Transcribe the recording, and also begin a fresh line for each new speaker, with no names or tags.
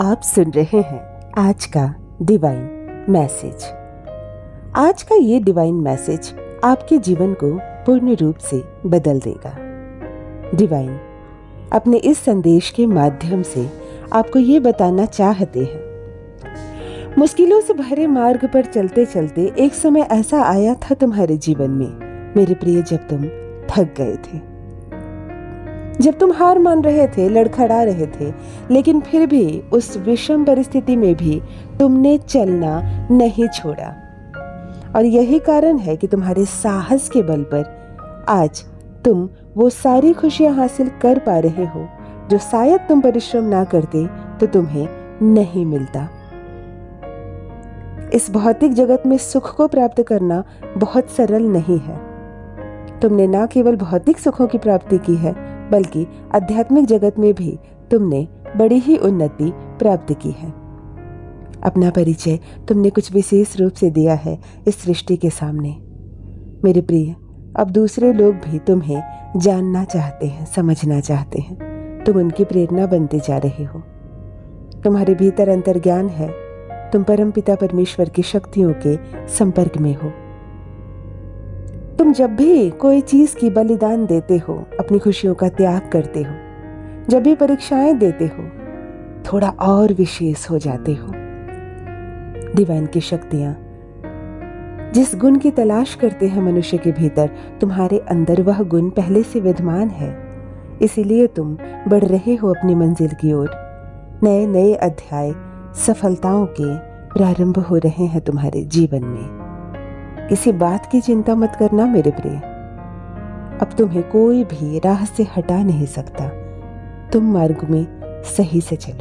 आप सुन रहे हैं आज का डिवाइन मैसेज आज का ये डिवाइन मैसेज आपके जीवन को पूर्ण रूप से बदल देगा। डिवाइन अपने इस संदेश के माध्यम से आपको ये बताना चाहते हैं। मुश्किलों से भरे मार्ग पर चलते चलते एक समय ऐसा आया था तुम्हारे जीवन में, मेरे प्रिय जब तुम थक गए थे। जब तुम हार मान रहे थे, लड़खड़ा रहे थे, लेकिन फिर भी उस विषम परिस्थिति में भी तुमने चलना नहीं छोड़ा। और यही कारण है कि तुम्हारे साहस के बल पर आज तुम वो सारी खुशियाँ हासिल कर पा रहे हो, जो शायद तुम परिश्रम ना करते तो तुम्हें नहीं मिलता। इस भौतिक जगत में सुख को प्राप्त करना बहुत सरल नहीं है। तुमने ना केवल भौतिक सुखों की प्राप्ति की है बल्कि आध्यात्मिक जगत में भी तुमने बड़ी ही उन्नति प्राप्त की है। अपना परिचय तुमने कुछ विशेष रूप से दिया है इस सृष्टि के सामने। मेरे प्रिय, अब दूसरे लोग भी तुम्हें जानना चाहते हैं, समझना चाहते हैं। तुम उनकी प्रेरणा बनते जा रहे हो। तुम्हारे भीतर अंतर्ज्ञान है। तुम परम पिता परमेश्वर की शक्तियों के संपर्क में हो। तुम जब भी कोई चीज़ की बलिदान देते हो, अपनी खुशियों का त्याग करते हो, जब भी परीक्षाएँ देते हो, थोड़ा और विशेष हो जाते हो। डिवाइन की शक्तियाँ, जिस गुण की तलाश करते हैं मनुष्य के भीतर, तुम्हारे अंदर वह गुण पहले से विद्यमान है। इसीलिए तुम बढ़ रहे हो अपनी मंजिल की ओर। नए नए अध्याय, सफलताओं के प्रारंभ हो रहे हैं तुम्हारे जीवन में। किसी बात की चिंता मत करना मेरे प्रिय। अब तुम्हें कोई भी राह से हटा नहीं सकता। तुम मार्ग में सही से चलो।